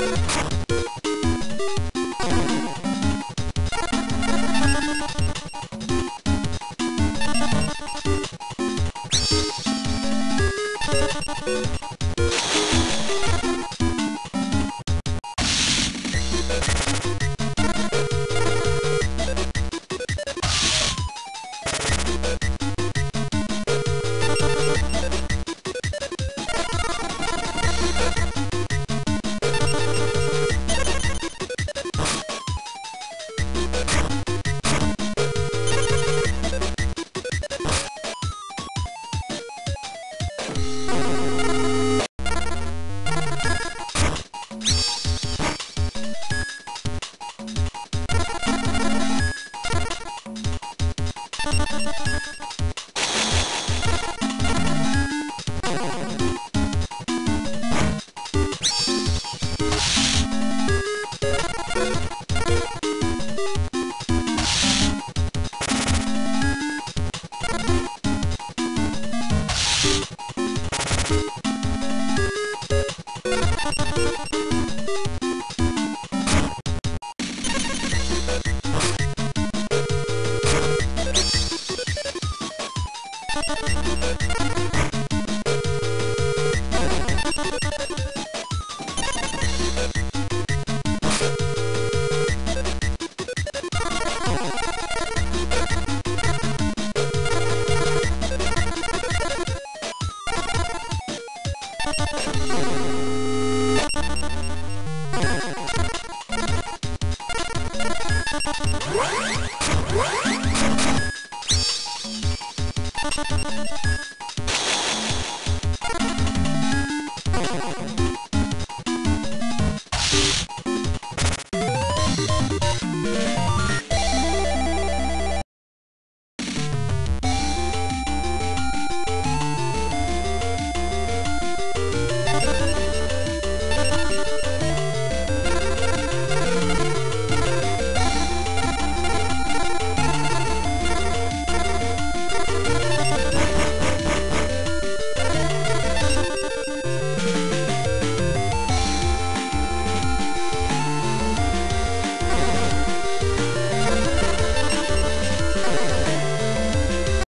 you you you